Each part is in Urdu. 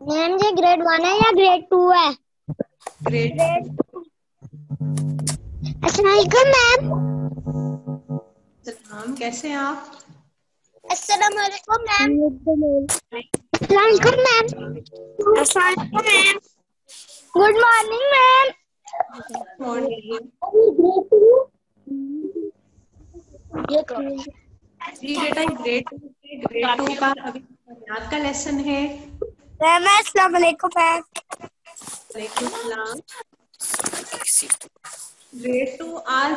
میم یہ گریڈ ون ہے یا گریڈ ٹو ہے گریڈ السلام علیکم میم سلام کیسے ہیں آپ السلام علیکم میم السلام علیکم میم السلام علیکم میم گڈ مارننگ میم جی بیٹا گریڈ گریڈ ٹو کا ابھی بنیاد کا لیسن ہے میم السلام علیکم میم۔ وعلیکم السلام۔ گریڈ ٹو آج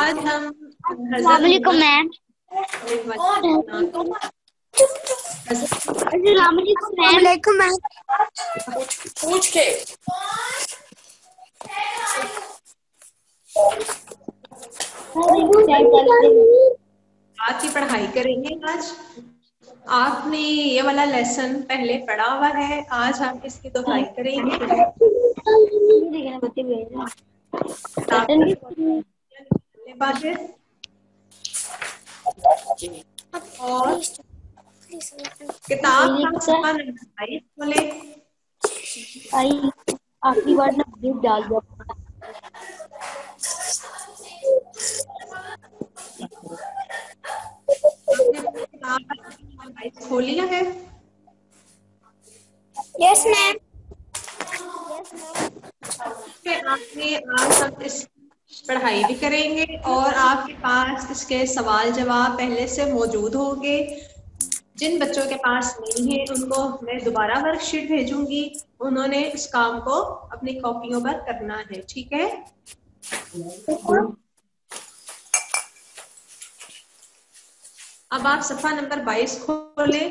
آج ہم السلام علیکم میم۔ السلام علیکم میم۔ علیکم میم۔ پوچھ کے آج کی پڑھائی کریں گے آج۔ آپ نے یہ والا لیسن پہلے پڑھا ہوا ہے، آج ہم اس کی دہرائی کریں گے۔ اور کتاب کا آخری بار نا ڈال دیا کتاب کا صفحہ نمبر بائیس کھول لیا ہے؟ یس میم آپ نے آج اس پڑھائی بھی کریں گے اور آپ کے پاس اس کے سوال جواب پہلے سے موجود ہوں گے۔ جن بچوں کے پاس نہیں ہے ان کو میں دوبارہ ورک شیٹ بھیجوں گی۔ انہوں نے اس کام کو اپنی کاپیوں پر کرنا ہے ٹھیک ہے؟ اب آپ صفحہ نمبر بائیس کھولیں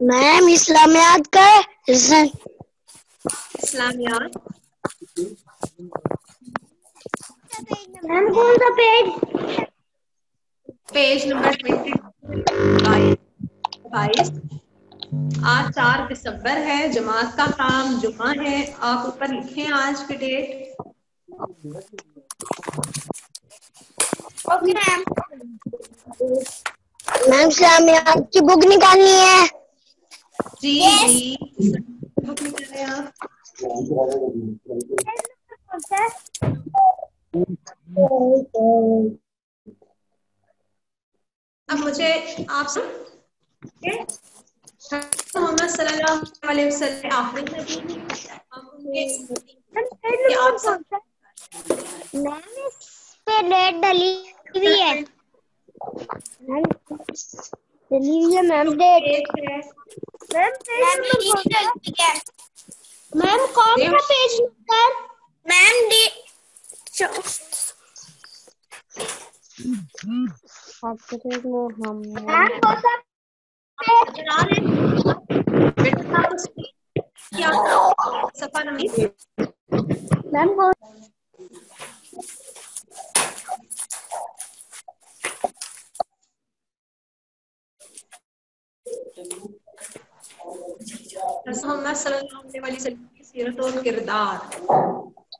میم اسلامیات کا ہے اسلامیات۔ میم کون سا پیج؟ پیج نمبر ٹوینٹی بائیس۔ آج چار دسمبر ہے جماعت کا کام جمعہ ہے۔ آپ اوپر لکھیں آج کی ڈیٹ۔ Okay ma'am. میم اسلامیات کی بک نکالنی ہے؟ جی جی۔ بک نکالیں آپ۔ اب مجھے آپ محمد صلی اللہ علیہ وسلم آخری نبی ہیں آپ سب میم اس پہ ڈیٹ ڈلی ہوئی ہے۔ ہے میم ہے میم کون سا page number ma'am D ma'am کون سا چلا رہے ہیں بیٹا آپ اس کیا صفحہ نمبر میم کون محمد صلی اللہ علیہ وسلم کی سیرت و کردار۔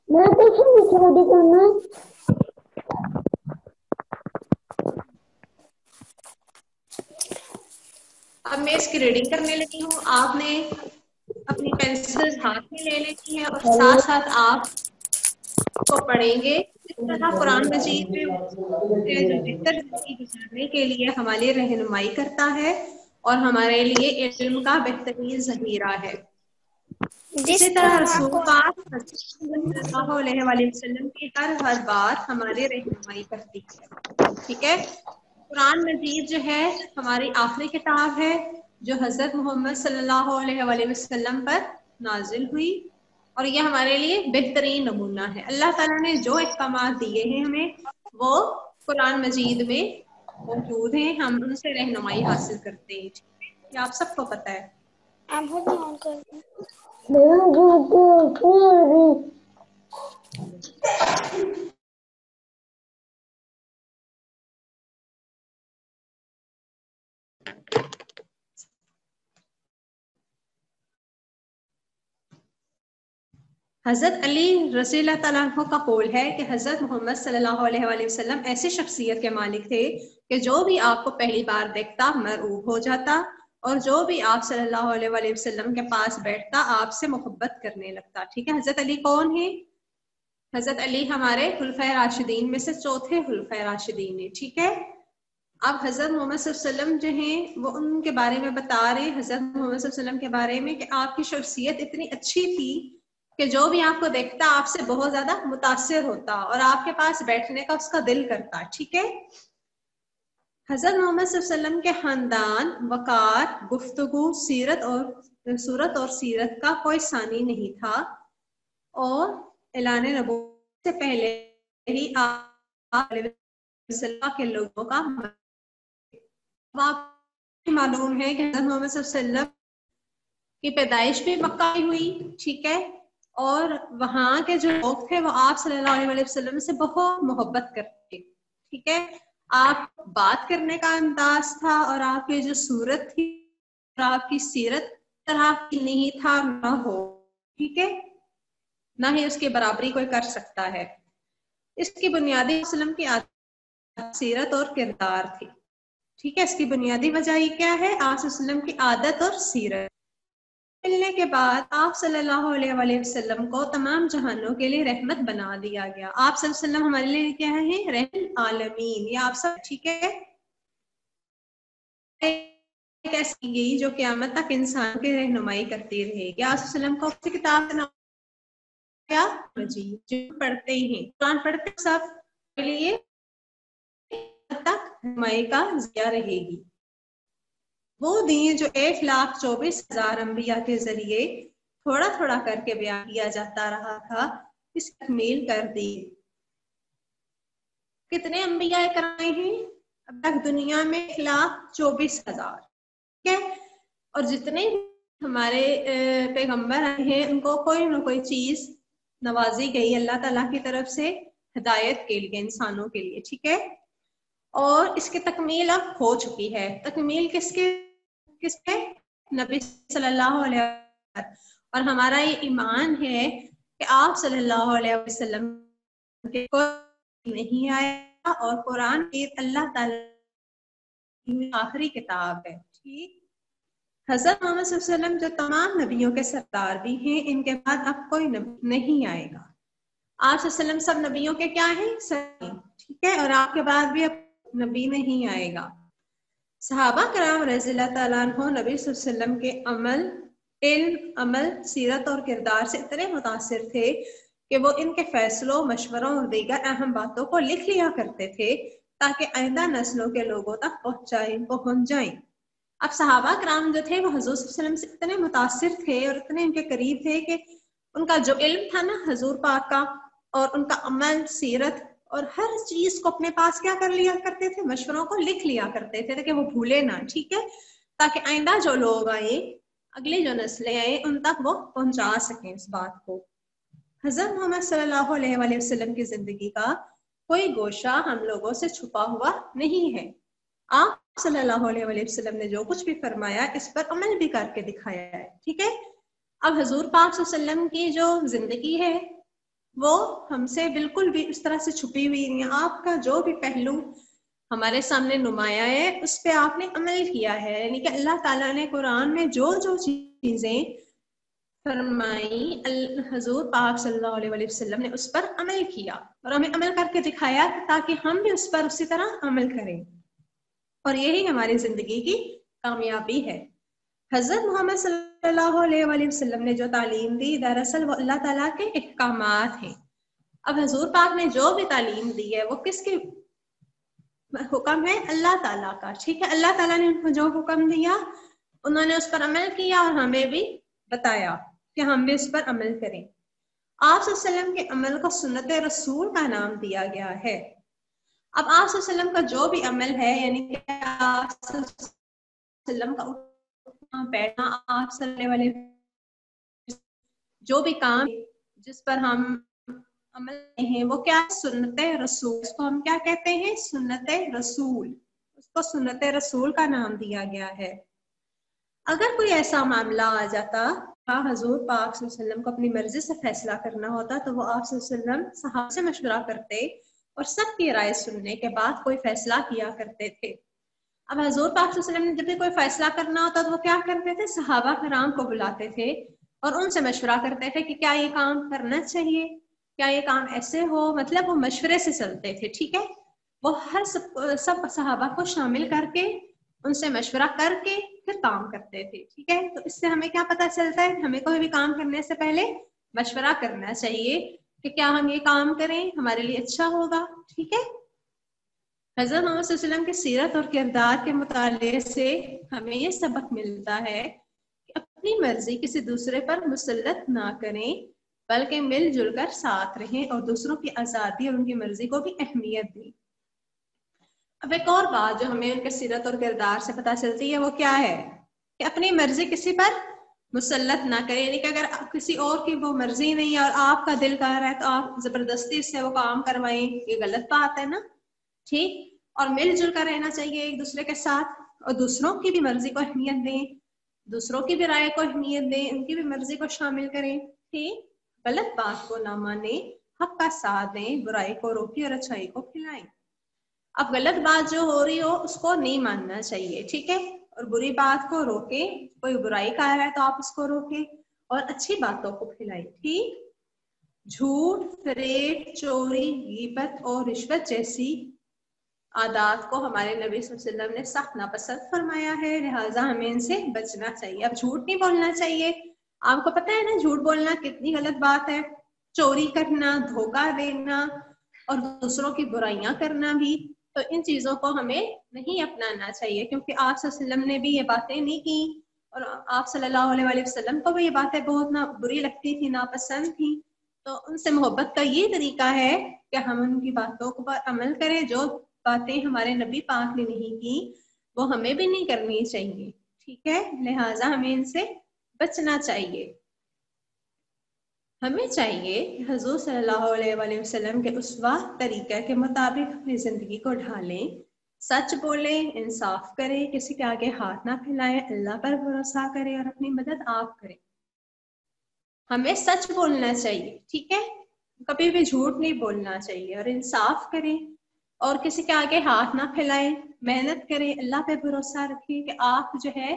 میں اب میں اس کی ریڈنگ کرنے لگی ہوں۔ آپ نے اپنی پینسل ہاتھ میں لے لینی ہے اور ساتھ ساتھ آپ کو پڑھیں گے۔ اس طرح قرآن مجید میں بہتر زندگی گزارنے کے لیے ہماری رہنمائی کرتا ہے۔ اور ہمارے لیے علم کا بہترین ذخیرہ ہے۔ اسی طرح رسول اللہ علیہ وسلم کی ہر ہر بات ہماری رہنمائی کرتی ہے۔ ٹھیک ہے؟ قرآن مجید جو ہے ہماری آخری کتاب ہے جو حضرت محمد صلی اللہ علیہ وآلہ وسلم پر نازل ہوئی۔ اور یہ ہمارے لیے بہترین نمونہ ہے۔ اللہ تعالیٰ نے جو احکامات دیے ہیں ہمیں وہ قرآن مجید میں موجود ہیں ہم ان سے رہنمائی حاصل کرتے ہیں یہ آپ سب کو پتہ ہے۔ حضرت علی رضی اللہ تعالیٰ عنہ کا قول ہے کہ حضرت محمد صلی اللہ علیہ وآلہ وسلم ایسی شخصیت کے مالک تھے کہ جو بھی آپ کو پہلی بار دیکھتا مرعوب ہو جاتا اور جو بھی آپ صلی اللہ علیہ وآلہ وسلم کے پاس بیٹھتا آپ سے محبت کرنے لگتا۔ ٹھیک ہے، حضرت علی کون ہے حضرت علی ہمارے خلفۂ راشدین میں سے چوتھے خلفۂ راشدین ہیں۔ ٹھیک ہے، اب حضرت محمد صلی اللہ علیہ وسلم جو ہیں، وہ ان کے بارے میں بتا رہے ہیں۔ حضرت محمد صلی اللہ علیہ وسلم کے بارے میں کہ آپ کی شخصیت اتنی اچھی تھی کہ جو بھی آپ کو دیکھتا آپ سے بہت زیادہ متاثر ہوتا اور آپ کے پاس بیٹھنے کا اس کا دل کرتا، ٹھیک ہے؟ حضرت محمد صلی اللہ علیہ وسلم کے خاندان، وقار، گفتگو، سیرت اور صورت اور سیرت کا کوئی ثانی نہیں تھا اور اعلان نبو سے پہلے ہی آپ کے لوگوں کا آپ معلوم ہے کہ حضرت محمد صلی اللہ علیہ وسلم کی پیدائش بھی مکہ ہوئی، ٹھیک ہے؟ اور وہاں کے جو لوگ تھے وہ آپ صلی اللہ علیہ وسلم سے بہت محبت کرتے ٹھیک ہے؟ آپ بات کرنے کا انداز تھا اور آپ کی جو صورت تھی اور آپ کی سیرت طرح کی نہیں تھا، نہ ہو، ٹھیک ہے؟ نہ ہی اس کی برابری کوئی کر سکتا ہے۔ اس کی بنیادی وسلم کی سیرت اور کردار تھی۔ ٹھیک ہے؟ اس کی بنیادی وجہ یہ کیا ہے؟ آپ وسلم کی عادت اور سیرت۔ ملنے کے بعد آپ صلی اللہ علیہ وآلہ وسلم کو تمام جہانوں کے لیے رحمت بنا دیا گیا۔ آپ صلی اللہ علیہ وسلم ہمارے لیے کیا ہے رحم عالمین یہ آپ سب ٹھیک ہے؟ ایسی گئی جو قیامت تک انسان کی رہنمائی کرتی رہے گی۔ آپ وسلم کو کتاب کا نام کیا جی جو پڑھتے ہیں۔ قرآن پڑھتے سب کے لیے تک رہنمائی کا ذریعہ رہے گی۔ وہ دین جو ایک لاکھ چوبیس ہزار انبیاء کے ذریعے تھوڑا تھوڑا کر کے بیان کیا جاتا رہا تھا، اس تکمیل کر دی۔ کتنے انبیاء کرائے ہیں؟ اب تک دنیا میں ایک لاکھ چوبیس ہزار۔ ٹھیک ہے؟ اور جتنے ہمارے پیغمبر آئے ہیں، ان کو کوئی نہ کوئی چیز نوازی گئی اللہ تعالیٰ کی طرف سے ہدایت کے لیے، انسانوں کے لیے۔ ٹھیک ہے؟ اور اس کی تکمیل اب ہو چکی ہے۔ تکمیل کس کے کس پہ؟ نبی صلی اللہ علیہ وسلم۔ اور ہمارا یہ ایمان ہے کہ آپ صلی اللہ علیہ وسلم نہیں آیا اور قرآن اللہ تعالی آخری کتاب ہے۔ ٹھیک۔ حضرت محمد صلی اللہ علیہ وسلم جو تمام نبیوں کے سردار بھی ہیں، ان کے بعد اب کوئی نبی نہیں آئے گا۔ آپ صلی اللہ علیہ وسلم سب نبیوں کے کیا ہیں؟ ٹھیک ہے، اور آپ کے بعد بھی اب نبی نہیں آئے گا۔ صحابہ کرام رضی اللہ تعالیٰ عنہ نبی صلی اللہ علیہ وسلم کے عمل، علم، عمل، سیرت اور کردار سے اتنے متاثر تھے کہ وہ ان کے فیصلوں، مشوروں اور دیگر اہم باتوں کو لکھ لیا کرتے تھے تاکہ آئندہ نسلوں کے لوگوں تک پہنچائیں پہنچ جائیں اب صحابہ کرام جو تھے وہ حضور صلی اللہ علیہ وسلم سے اتنے متاثر تھے اور اتنے ان کے قریب تھے کہ ان کا جو علم تھا نا حضور پاک کا اور ان کا عمل، سیرت اور ہر چیز کو اپنے پاس کیا کر لیا کرتے تھے؟ مشوروں کو لکھ لیا کرتے تھے تاکہ وہ بھولے نہ، ٹھیک ہے؟ تاکہ آئندہ جو لوگ آئے اگلی جو نسلیں آئے ان تک وہ پہنچا سکیں اس بات کو۔ حضرت محمد صلی اللہ علیہ وآلہ وسلم کی زندگی کا کوئی گوشہ ہم لوگوں سے چھپا ہوا نہیں ہے۔ آپ صلی اللہ علیہ وآلہ وسلم نے جو کچھ بھی فرمایا، اس پر عمل بھی کر کے دکھایا ہے، ٹھیک ہے؟ اب حضور پاک صلی اللہ علیہ وسلم کی جو زندگی ہے وہ ہم سے بالکل بھی اس طرح سے چھپی ہوئی نہیں آپ کا جو بھی پہلو ہمارے سامنے نمایاں ہے، اس پہ آپ نے عمل کیا ہے۔ یعنی کہ اللہ تعالیٰ نے قرآن میں جو جو چیزیں فرمائی حضور پاک صلی اللہ علیہ وآلہ وسلم نے اس پر عمل کیا اور ہمیں عمل کر کے دکھایا تاکہ ہم بھی اس پر اسی طرح عمل کریں۔ اور یہی ہماری زندگی کی کامیابی ہے۔ حضرت محمد صلی اللہ اللہ علیہ وآلہ وسلم نے جو تعلیم دی، دراصل وہ اللہ تعالیٰ کے احکامات ہیں۔ اب حضور پاک نے جو بھی تعلیم دی ہے، وہ کس کے حکم ہے؟ اللہ تعالیٰ کا۔ ٹھیک ہے، اللہ تعالیٰ نے ان کو جو حکم دیا، انہوں نے اس پر عمل کیا اور ہمیں بھی بتایا کہ ہم بھی اس پر عمل کریں۔ آپ وسلم کے عمل کو سنت رسول کا نام دیا گیا ہے۔ اب آپ وسلم کا جو بھی عمل ہے یعنی کہ آپ وسلم کا بیٹھنا آپ صلی اللہ علیہ جو بھی کام جس پر ہم عمل ہیں، وہ کیا سنت رسول۔ اس کو ہم کیا کہتے ہیں؟ سنت رسول۔ اس کو سنت رسول کا نام دیا گیا ہے۔ اگر کوئی ایسا معاملہ آ جاتا حضور پاک صلی اللہ علیہ وسلم کو اپنی مرضی سے فیصلہ کرنا ہوتا، تو وہ آپ صلی اللہ علیہ وسلم صحابہ سے مشورہ کرتے اور سب کی رائے سننے کے بعد کوئی فیصلہ کیا کرتے تھے۔ اب حضور پاک صلی اللہ علیہ وسلم نے جب بھی کوئی فیصلہ کرنا ہوتا تو وہ کیا کرتے تھے؟ صحابہ کرام کو بلاتے تھے اور ان سے مشورہ کرتے تھے کہ کیا یہ کام کرنا چاہیے؟ کیا یہ کام ایسے ہو؟ مطلب وہ مشورے سے چلتے تھے، ٹھیک ہے؟ وہ ہر سب سب صحابہ کو شامل کر کے، ان سے مشورہ کر کے پھر کام کرتے تھے، ٹھیک ہے؟ تو اس سے ہمیں کیا پتا چلتا ہے؟ ہمیں کوئی بھی کام کرنے سے پہلے مشورہ کرنا چاہیے کہ کیا ہم یہ کام کریں، ہمارے لیے اچھا ہوگا، ٹھیک ہے؟ حضرت محمد صلی اللہ علیہ وسلم کی سیرت اور کردار کے مطالعے سے ہمیں یہ سبق ملتا ہے کہ اپنی مرضی کسی دوسرے پر مسلط نہ کریں، بلکہ مل جل کر ساتھ رہیں اور دوسروں کی آزادی اور ان کی مرضی کو بھی اہمیت دیں۔ اب ایک اور بات جو ہمیں ان کے سیرت اور کردار سے پتہ چلتی ہے وہ کیا ہے؟ کہ اپنی مرضی کسی پر مسلط نہ کرے یعنی کہ اگر کسی اور کی وہ مرضی نہیں ہے اور آپ کا دل کر رہا ہے تو آپ زبردستی سے وہ کام کروائیں، یہ غلط بات ہے نا؟ ٹھیک؟ اور مل جل کر رہنا چاہیے ایک دوسرے کے ساتھ، اور دوسروں کی بھی مرضی کو اہمیت دیں، دوسروں کی بھی رائے کو اہمیت دیں، ان کی بھی مرضی کو شامل کریں، ٹھیک؟ غلط بات کو نہ مانیں، حق کا ساتھ دیں، برائی کو روکیں اور اچھائی کو کھلائیں اب غلط بات جو ہو رہی ہو، اس کو نہیں ماننا چاہیے، ٹھیک ہے؟ اور بری بات کو روکے کوئی برائی کا ہے تو آپ اس کو روکے اور اچھی باتوں کو کھلائیں ٹھیک؟ جھوٹ، فریب، چوری، غیبت اور رشوت جیسی عادات کو ہمارے نبی صلی اللہ علیہ وسلم نے سخت ناپسند فرمایا ہے، لہٰذا ہمیں ان سے بچنا چاہیے۔ اب جھوٹ نہیں بولنا چاہیے۔ آپ کو پتا ہے نا، جھوٹ بولنا کتنی غلط بات ہے۔ چوری کرنا، دھوکہ دینا اور دوسروں کی برائیاں کرنا بھی۔ تو ان چیزوں کو ہمیں نہیں اپنانا چاہیے، کیونکہ آپ صلی اللہ علیہ وسلم نے بھی یہ باتیں نہیں کی۔ اور آپ صلی اللہ علیہ وسلم کو بھی یہ باتیں بہت نہ بری لگتی تھی، ناپسند تھی۔ تو ان سے محبت کا یہ طریقہ ہے کہ ہم ان کی باتوں پر عمل کریں، جو باتیں ہمارے نبی پاک نے نہیں کی، وہ ہمیں بھی نہیں کرنی چاہیے۔ ٹھیک ہے؟ لہٰذا ہمیں ان سے بچنا چاہیے۔ ہمیں چاہیے کہ حضور صلی اللہ علیہ وآلہ وسلم کے اسوا طریقہ کے مطابق اپنی زندگی کو ڈھالیں۔ سچ بولیں، انصاف کریں، کسی کے آگے ہاتھ نہ پھیلائیں، اللہ پر بھروسہ کریں اور اپنی مدد آپ کریں۔ ہمیں سچ بولنا چاہیے، ٹھیک ہے؟ کبھی بھی جھوٹ نہیں بولنا چاہیے اور انصاف کریں۔ اور کسی کے آگے ہاتھ نہ پھیلائیں، محنت کریں، اللہ پہ بھروسہ رکھیں کہ آپ جو ہے،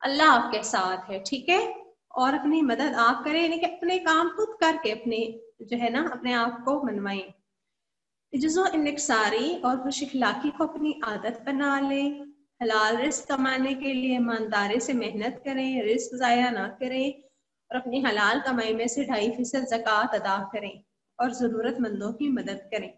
اللہ آپ کے ساتھ ہے، ٹھیک ہے؟ اور اپنی مدد آپ کریں یعنی کہ اپنے کام خود کر کے اپنے جو ہے نا، اپنے آپ کو منوائیں۔ و انکساری اور خوش اخلاقی کو اپنی عادت بنا لیں۔ حلال رزق کمانے کے لیے ایمانداری سے محنت کریں، رزق ضائع نہ کریں اور اپنی حلال کمائی میں سے ڈھائی فیصد زکوٰۃ ادا کریں اور ضرورت مندوں کی مدد کریں۔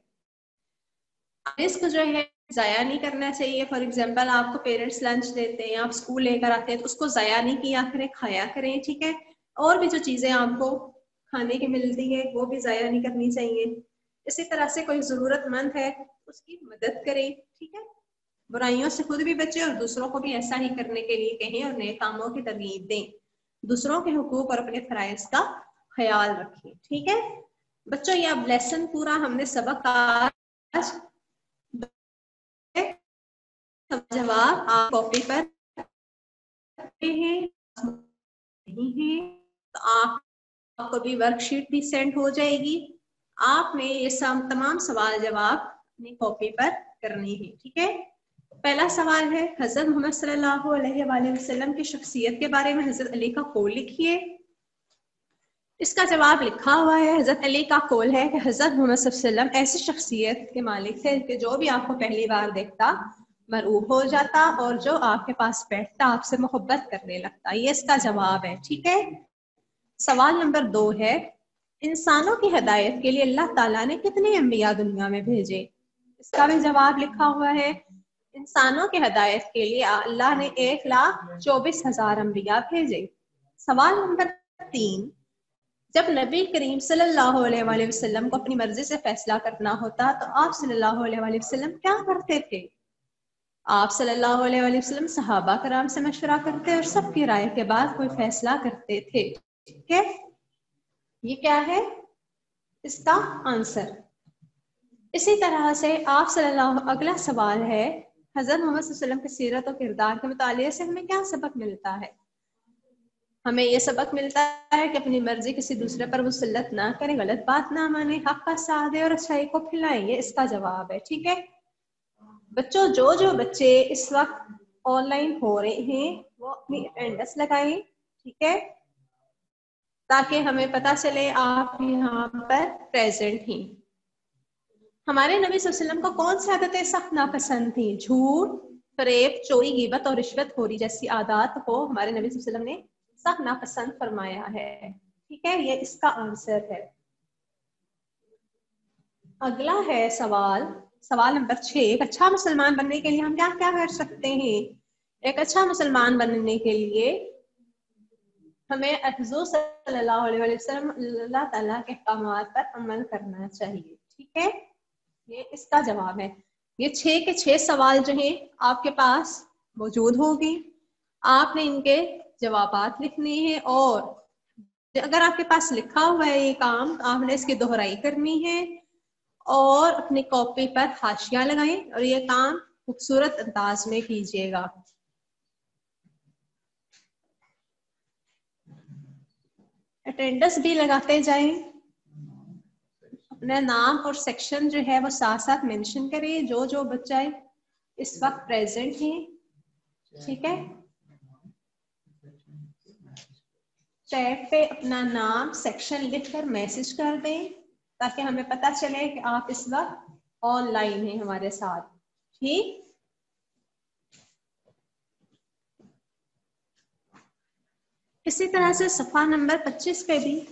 رزق جو ہے، ضائع نہیں کرنا چاہیے. فار ایگزامپل آپ کو پیرنٹس لنچ دیتے ہیں، آپ اسکول لے کر آتے ہیں، تو اس کو ضائع نہیں کیا کریں، کھایا کریں، ٹھیک ہے. اور بھی جو چیزیں آپ کو کھانے کی ملتی ہے وہ بھی ضائع نہیں کرنی چاہیے. اسی طرح سے کوئی ضرورت مند ہے، اس کی مدد کریں، ٹھیک ہے. برائیوں سے خود بھی بچے اور دوسروں کو بھی ایسا ہی کرنے کے لیے کہیں اور نئے کاموں کی ترغیب دیں. دوسروں کے حقوق اور اپنے فرائض کا خیال رکھیں، ٹھیک ہے. بچوں، یہ اب لیسن پورا ہم نے سبق آج جواب آپ کاپی پر تو آپ کو بھی ورک شیٹ بھی سینڈ ہو جائے گی۔ آپ نے یہ تمام سوال جواب اپنی کاپی پر کرنی ہے ٹھیک ہے؟ پہلا سوال ہے، حضرت محمد صلی اللہ علیہ وآلہ وسلم کی شخصیت کے بارے میں حضرت علی کا قول لکھیے۔ اس کا جواب لکھا ہوا ہے، حضرت علی کا قول ہے کہ حضرت محمد صلی اللہ علیہ وسلم ایسی شخصیت کے مالک تھے کہ جو بھی آپ کو پہلی بار دیکھتا مرعوب ہو جاتا اور جو آپ کے پاس بیٹھتا آپ سے محبت کرنے لگتا۔ یہ اس کا جواب ہے، ٹھیک ہے؟ سوال نمبر دو ہے، انسانوں کی ہدایت کے لیے اللہ تعالیٰ نے کتنے انبیاء دنیا میں بھیجے؟ اس کا بھی جواب لکھا ہوا ہے، انسانوں کی ہدایت کے لیے اللہ نے ایک لاکھ چوبیس ہزار انبیاء بھیجے۔ سوال نمبر تین، جب نبی کریم صلی اللہ علیہ وآلہ وسلم کو اپنی مرضی سے فیصلہ کرنا ہوتا تو آپ صلی اللہ علیہ وآلہ وسلم کیا کرتے تھے؟ آپ صلی اللہ علیہ وآلہ وسلم صحابہ کرام سے مشورہ کرتے اور سب کی رائے کے بعد کوئی فیصلہ کرتے تھے۔ ٹھیک ہے؟ یہ کیا ہے؟ اس کا آنسر۔ اسی طرح سے آپ صلی اللہ، اگلا سوال ہے۔ حضرت محمد صلی اللہ علیہ وسلم کی سیرت و کردار کے مطالعے سے ہمیں کیا سبق ملتا ہے؟ ہمیں یہ سبق ملتا ہے کہ اپنی مرضی کسی دوسرے پر مسلط نہ کریں غلط بات نہ مانے، حق کا ساتھ دے اور اچھائی کو پھیلائیں، یہ اس کا جواب ہے۔ ٹھیک ہے؟ بچوں، جو جو بچے اس وقت آن لائن ہو رہے ہیں، وہ اپنی اٹینڈنس لگائیں، ٹھیک ہے؟ تاکہ ہمیں پتا چلے آپ یہاں پر پریزنٹ ہیں۔ ہمارے نبی صلی اللہ علیہ وسلم کو کون سی عادتیں سخت ناپسند تھیں؟ جھوٹ، فریب، چوری، غیبت اور رشوت خوری جیسی عادات کو ہمارے نبی صلی اللہ علیہ وسلم نے سخت ناپسند فرمایا ہے۔ ٹھیک ہے؟ یہ اس کا آنسر ہے۔ اگلا ہے سوال۔ سوال نمبر چھ، ایک اچھا مسلمان بننے کے لیے ہم کیا کیا کر سکتے ہیں؟ ایک اچھا مسلمان بننے کے لیے ہمیں حضور صلی اللہ علیہ وسلم، اللہ تعالیٰ کے احکامات پر عمل کرنا چاہیے، ٹھیک ہے؟ یہ اس کا جواب ہے۔ یہ چھ کے چھ سوال جو ہیں آپ کے پاس موجود ہوگی آپ نے ان کے جوابات لکھنے ہیں اور اگر آپ کے پاس لکھا ہوا ہے یہ کام، آپ نے اس کی دہرائی کرنی ہے۔ اور اپنی کاپی پر ہاشیاں لگائیں اور یہ کام خوبصورت انداز میں کیجیے گا۔ اٹینڈنس بھی لگاتے جائیں۔ اپنا نام اور سیکشن جو ہے وہ ساتھ ساتھ مینشن کریں، جو جو بچہ اس وقت پریزنٹ ہیں۔ ٹھیک ہے؟ چیٹ پہ اپنا نام سیکشن لکھ کر میسج کر دیں۔ تاکہ ہمیں پتہ چلے کہ آپ اس وقت آن لائن ہیں ہمارے ساتھ۔ ٹھیک؟ اسی طرح سے صفحہ نمبر پچیس پہ بھی۔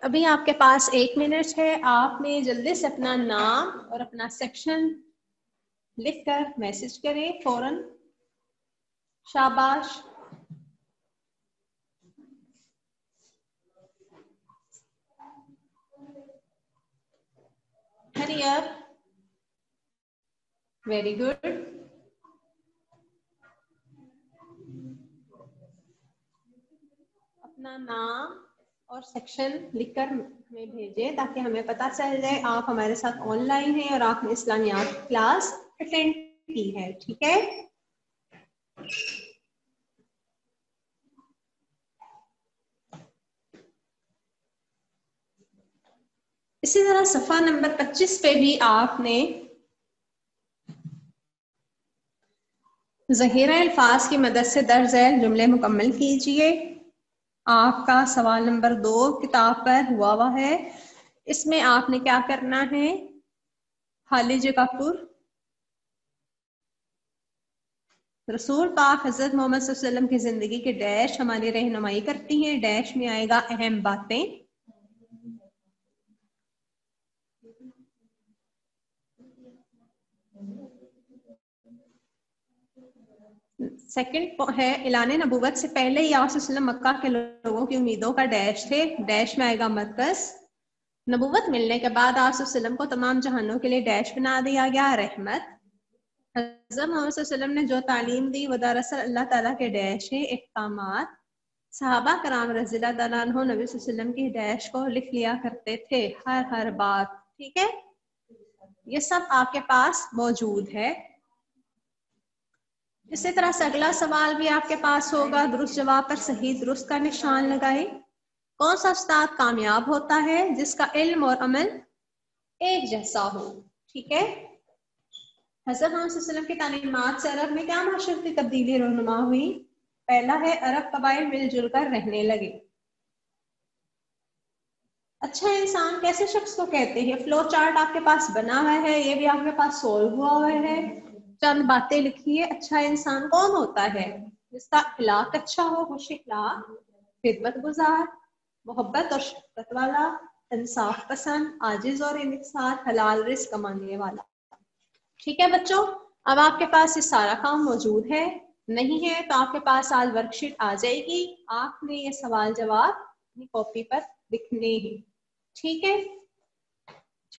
ابھی آپ کے پاس ایک منٹ ہے۔ آپ نے جلدی سے اپنا نام اور اپنا سیکشن لکھ کر میسج کریں فوراً۔ شاباش ہری ویری گڈ اپنا نام اور سیکشن لکھ کر ہمیں بھیجیں تاکہ ہمیں پتہ چل جائے آپ ہمارے ساتھ آن لائن ہیں اور آپ نے اسلامیات کلاس اٹینڈ کی ہے، ٹھیک ہے؟ اسی طرح صفحہ نمبر پچیس پہ بھی آپ نے ذخیرہ الفاظ کی مدد سے درج ذیل جملے مکمل کیجیے۔ آپ کا سوال نمبر دو کتاب پر ہوا ہوا ہے۔ اس میں آپ نے کیا کرنا ہے؟ خالی جی جگہ پر رسول پاک حضرت محمد صلی اللہ علیہ وسلم کی زندگی کے ڈیش ہماری رہنمائی کرتی ہیں۔ ڈیش میں آئے گا اہم باتیں۔ سیکنڈ ہے اعلان نبوت سے پہلے ہی آپ وسلم مکہ کے لوگوں کی امیدوں کا ڈیش تھے ڈیش میں آئے گا مرکز نبوت ملنے کے بعد آپ وسلم کو تمام جہانوں کے لیے ڈیش بنا دیا گیا رحمت حضرت محمد صلی اللہ علیہ وسلم نے جو تعلیم دی وہ دراصل اللہ تعالیٰ کے ڈیش ہے احکامات صحابہ کرام رضی اللہ تعالیٰ عنہ نبی صلی اللہ علیہ وسلم کی ڈیش کو لکھ لیا کرتے تھے ہر ہر بات ٹھیک ہے یہ سب آپ کے پاس موجود ہے اسی طرح سے اگلا سوال بھی آپ کے پاس ہوگا، درست جواب پر صحیح درست کا نشان لگائے کون سا استاد کامیاب ہوتا ہے جس کا علم اور عمل ایک جیسا ہو؟ ٹھیک ہے؟ حضرت محمد صلی اللہ علیہ وسلم کی تعلیمات سے عرب میں کیا معاشرتی تبدیلی رہنما ہوئی؟ پہلا ہے، عرب قبائل مل جل کر رہنے لگے۔ اچھا انسان کیسے شخص کو کہتے ہیں؟ فلو چارٹ آپ کے پاس بنا ہوا ہے، یہ بھی آپ کے پاس سولو ہوا ہوا ہے۔ چند باتیں لکھی ہے اچھا انسان کون ہوتا ہے؟ جس کا اخلاق اچھا ہو، خوش اخلاق، خدمت گزار، محبت اور شفقت والا، انصاف پسند، عاجز اور انکسار حلال رزق کمانے والا۔ ٹھیک ہے بچوں، اب آپ کے پاس یہ سارا کام موجود ہے۔ نہیں ہے تو آپ کے پاس آج ورک شیٹ آ جائے گی۔ آپ نے یہ سوال جواب اپنی کاپی پر لکھنے ہیں۔ ٹھیک ہے؟